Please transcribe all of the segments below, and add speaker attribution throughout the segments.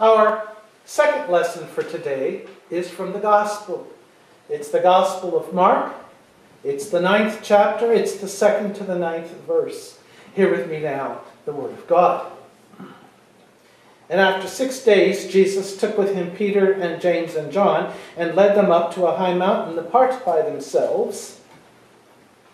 Speaker 1: Our second lesson for today is from the Gospel. It's the Gospel of Mark. It's the ninth chapter. It's the second to the ninth verse. Hear with me now the Word of God. And after six days, Jesus took with him Peter and James and John and led them up to a high mountain apart by themselves.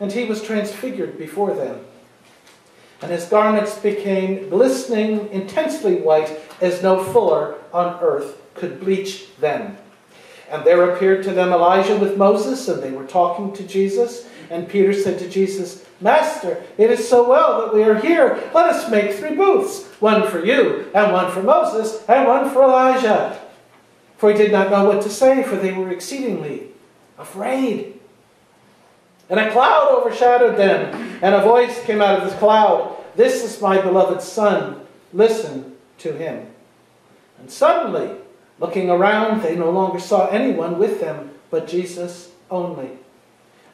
Speaker 1: And he was transfigured before them. And his garments became glistening, intensely white, as no fuller on earth could bleach them. And there appeared to them Elijah with Moses, and they were talking to Jesus. And Peter said to Jesus, Master, it is so well that we are here. Let us make three booths one for you, and one for Moses, and one for Elijah. For he did not know what to say, for they were exceedingly afraid. And a cloud overshadowed them, and a voice came out of the cloud This is my beloved Son. Listen to him. And suddenly, looking around, they no longer saw anyone with them but Jesus only.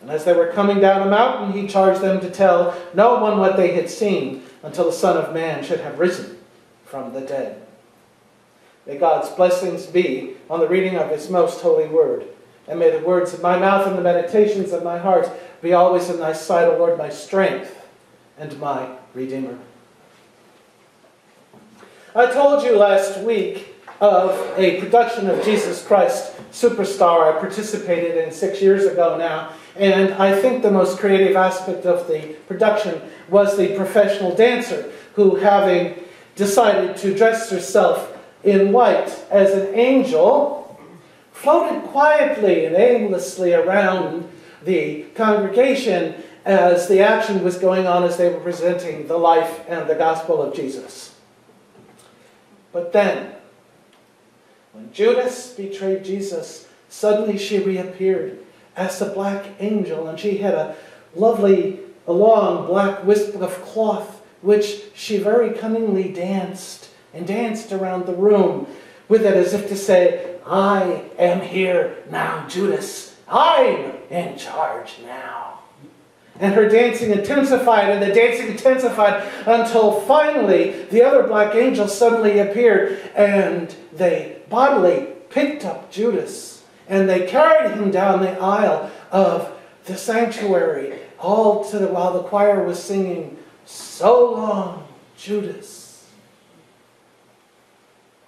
Speaker 1: And as they were coming down a mountain, he charged them to tell no one what they had seen until the Son of Man should have risen from the dead. May God's blessings be on the reading of his most holy word. And may the words of my mouth and the meditations of my heart be always in thy sight, O Lord, my strength and my Redeemer. I told you last week of a production of Jesus Christ Superstar I participated in six years ago now. And I think the most creative aspect of the production was the professional dancer who, having decided to dress herself in white as an angel, floated quietly and aimlessly around the congregation as the action was going on as they were presenting the life and the gospel of Jesus. But then, when Judas betrayed Jesus, suddenly she reappeared as a black angel, and she had a lovely, a long black wisp of cloth, which she very cunningly danced and danced around the room with it as if to say, I am here now, Judas. I'm in charge now. And her dancing intensified, and the dancing intensified until finally the other black angel suddenly appeared, and they bodily picked up Judas and they carried him down the aisle of the sanctuary, all to the while the choir was singing, So long, Judas.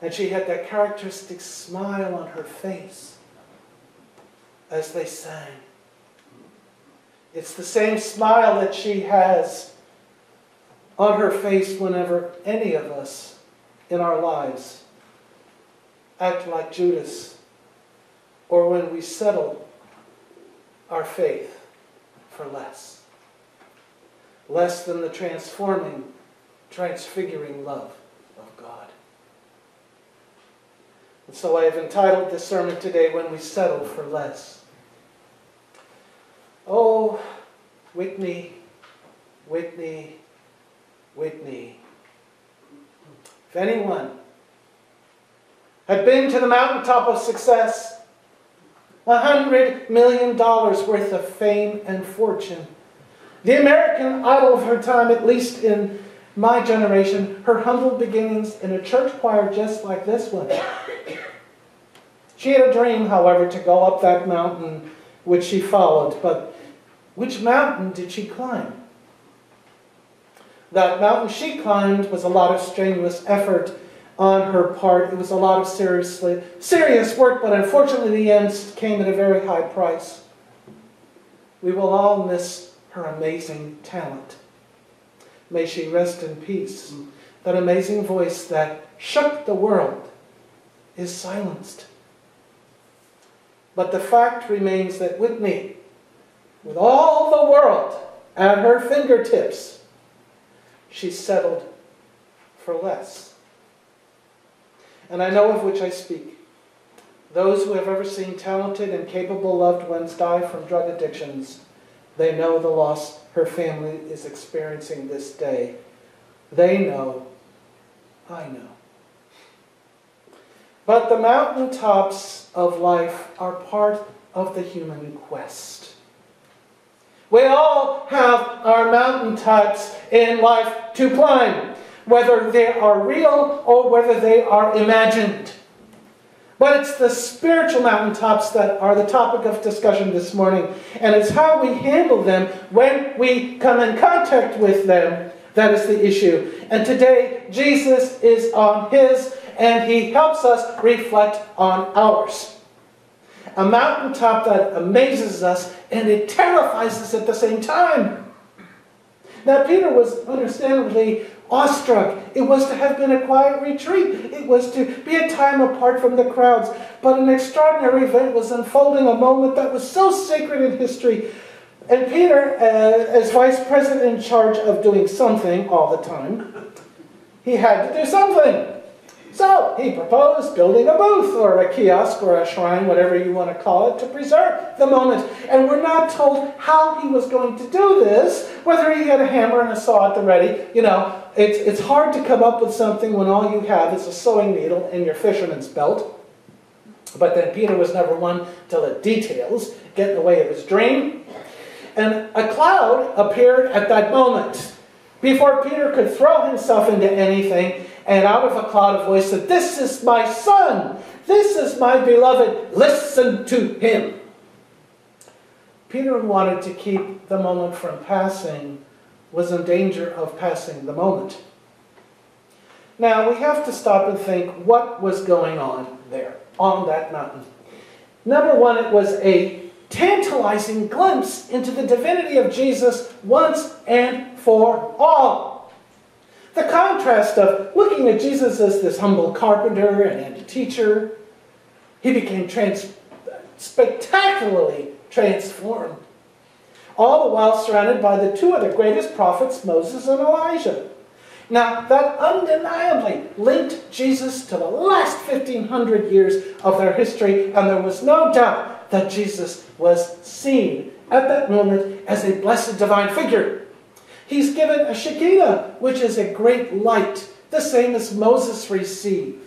Speaker 1: And she had that characteristic smile on her face as they sang. It's the same smile that she has on her face whenever any of us in our lives act like Judas or when we settle our faith for less. Less than the transforming, transfiguring love of God. And so I have entitled this sermon today, When We Settle for Less. Oh, Whitney, Whitney, Whitney. If anyone had been to the mountaintop of success, a hundred million dollars worth of fame and fortune. The American idol of her time, at least in my generation, her humble beginnings in a church choir just like this one. She had a dream, however, to go up that mountain which she followed, but which mountain did she climb? That mountain she climbed was a lot of strenuous effort on her part. It was a lot of seriously, serious work, but unfortunately the end came at a very high price. We will all miss her amazing talent. May she rest in peace. That amazing voice that shook the world is silenced. But the fact remains that Whitney, with all the world at her fingertips, she settled for less and I know of which I speak. Those who have ever seen talented and capable loved ones die from drug addictions, they know the loss her family is experiencing this day. They know, I know. But the mountaintops of life are part of the human quest. We all have our mountaintops in life to climb. whether they are real or whether they are imagined. But it's the spiritual mountaintops that are the topic of discussion this morning. And it's how we handle them when we come in contact with them that is the issue. And today, Jesus is on his, and he helps us reflect on ours. A mountaintop that amazes us and it terrifies us at the same time. Now, Peter was understandably awestruck. It was to have been a quiet retreat. It was to be a time apart from the crowds. But an extraordinary event was unfolding, a moment that was so sacred in history. And Peter, uh, as vice president in charge of doing something all the time, he had to do something. So he proposed building a booth or a kiosk or a shrine, whatever you want to call it, to preserve the moment. And we're not told how he was going to do this, whether he had a hammer and a saw at the ready. You know, it's, it's hard to come up with something when all you have is a sewing needle and your fisherman's belt. But then Peter was never one to let details get in the way of his dream. And a cloud appeared at that moment. Before Peter could throw himself into anything, and out of a cloud a voice said, This is my son, this is my beloved, listen to him. Peter wanted to keep the moment from passing, was in danger of passing the moment. Now, we have to stop and think what was going on there, on that mountain. Number one, it was a tantalizing glimpse into the divinity of Jesus once and for all. The contrast of looking at Jesus as this humble carpenter and a teacher, he became trans spectacularly transformed. All the while surrounded by the two of the greatest prophets, Moses and Elijah. Now, that undeniably linked Jesus to the last 1500 years of their history, and there was no doubt that Jesus was seen at that moment as a blessed divine figure. He's given a Shekinah, which is a great light, the same as Moses received.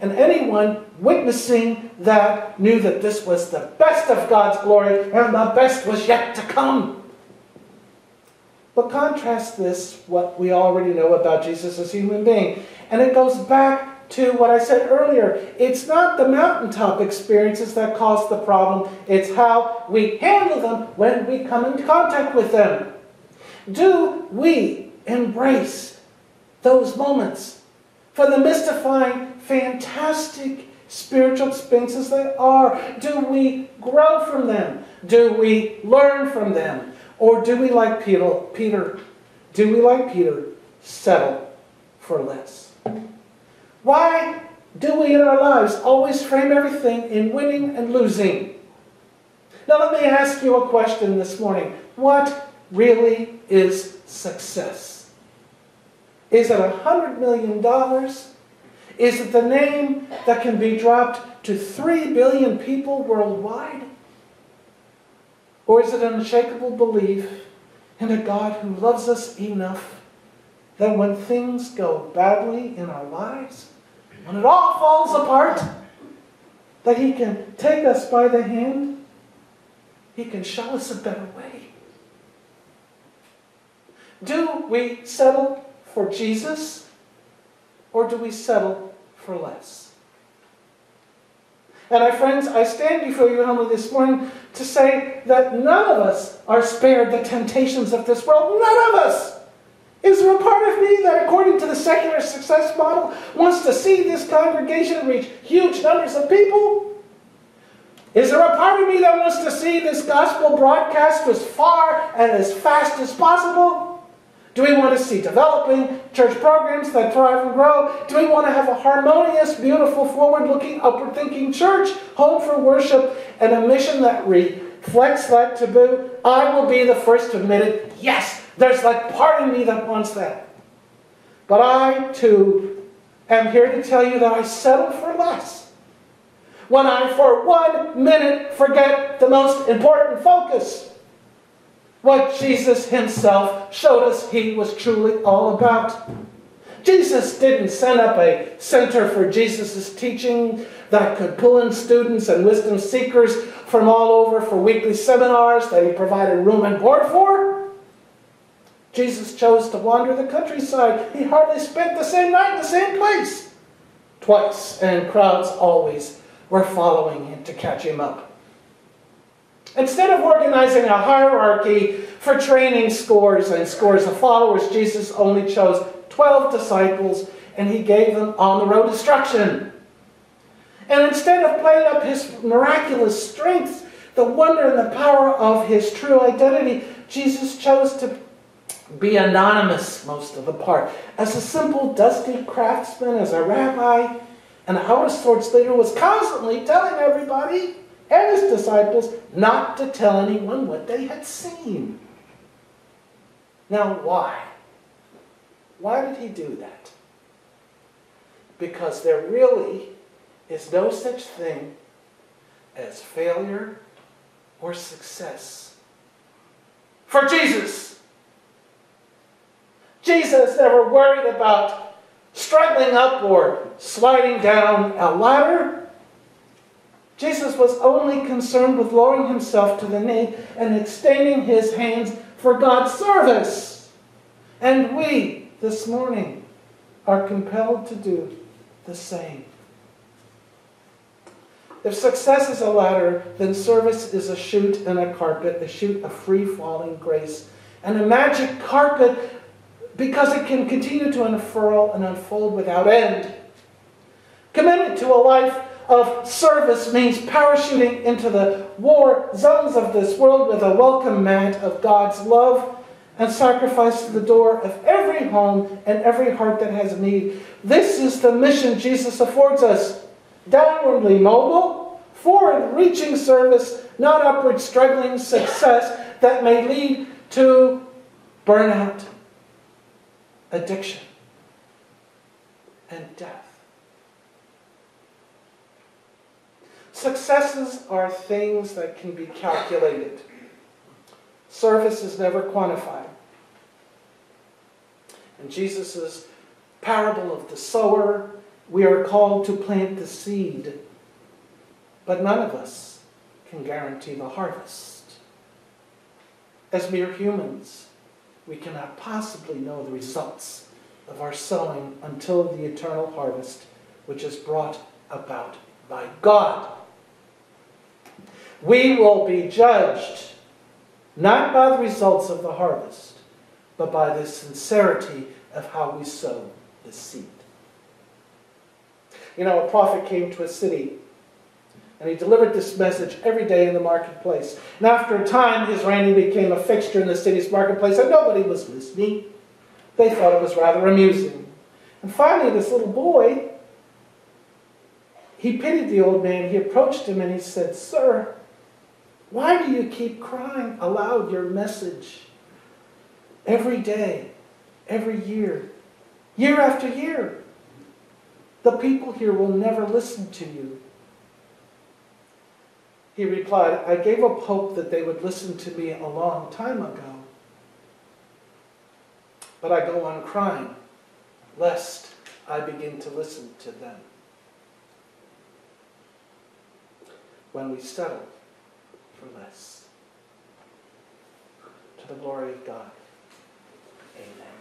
Speaker 1: And anyone witnessing that knew that this was the best of God's glory and the best was yet to come. But contrast this, what we already know about Jesus as a human being. And it goes back to what I said earlier. It's not the mountaintop experiences that cause the problem, it's how we handle them when we come in contact with them. Do we embrace those moments for the mystifying, fantastic spiritual experiences they are? Do we grow from them? Do we learn from them? Or do we, like Peter, Peter do we, like Peter, settle for less? Why do we in our lives always frame everything in winning and losing? Now, let me ask you a question this morning. What really is success? Is it a $100 million? Is it the name that can be dropped to 3 billion people worldwide? Or is it an unshakable belief in a God who loves us enough that when things go badly in our lives, when it all falls apart, that He can take us by the hand, He can show us a better way. Do we settle for Jesus or do we settle for less? And my friends, I stand before you humbly this morning to say that none of us are spared the temptations of this world. None of us. Is there a part of me that, according to the secular success model, wants to see this congregation reach huge numbers of people? Is there a part of me that wants to see this gospel broadcast as far and as fast as possible? Do we want to see developing church programs that thrive and grow? Do we want to have a harmonious, beautiful, forward looking, upward thinking church, home for worship, and a mission that reflects that to boot? I will be the first to admit it. Yes, there's like part of me that wants that. But I, too, am here to tell you that I settle for less. When I, for one minute, forget the most important focus. What Jesus himself showed us he was truly all about. Jesus didn't set up a center for Jesus' teaching that could pull in students and wisdom seekers from all over for weekly seminars that he provided room and board for. Jesus chose to wander the countryside. He hardly spent the same night in the same place. Twice, and crowds always were following him to catch him up. Instead of organizing a hierarchy for training scores and scores of followers, Jesus only chose 12 disciples and he gave them on the road instruction. And instead of playing up his miraculous strength, the wonder and the power of his true identity, Jesus chose to be anonymous most of the part. As a simple, dusty craftsman, as a rabbi, and our Swords leader was constantly telling everybody and his disciples not to tell anyone what they had seen. Now, why? Why did he do that? Because there really is no such thing as failure or success for Jesus. Jesus never worried about struggling up or sliding down a ladder. Jesus was only concerned with lowering himself to the knee and extending his hands for God's service. And we, this morning, are compelled to do the same. If success is a ladder, then service is a chute and a carpet, a chute of free falling grace, and a magic carpet because it can continue to unfurl and unfold without end. Commitment to a life of service means parachuting into the war zones of this world with a welcome mat of God's love and sacrifice to the door of every home and every heart that has need. This is the mission Jesus affords us downwardly mobile, forward reaching service, not upward struggling success that may lead to burnout, addiction, and death. Successes are things that can be calculated. Service is never quantified. In Jesus' parable of the sower, we are called to plant the seed, but none of us can guarantee the harvest. As mere humans, we cannot possibly know the results of our sowing until the eternal harvest, which is brought about by God. We will be judged not by the results of the harvest, but by the sincerity of how we sow the seed. You know, a prophet came to a city and he delivered this message every day in the marketplace. And after a time, his reign became a fixture in the city's marketplace, and nobody was listening. They thought it was rather amusing. And finally, this little boy, he pitied the old man. He approached him and he said, Sir, why do you keep crying aloud your message every day, every year, year after year? The people here will never listen to you. He replied, I gave up hope that they would listen to me a long time ago. But I go on crying, lest I begin to listen to them. When we settle for less. To the glory of God. Amen.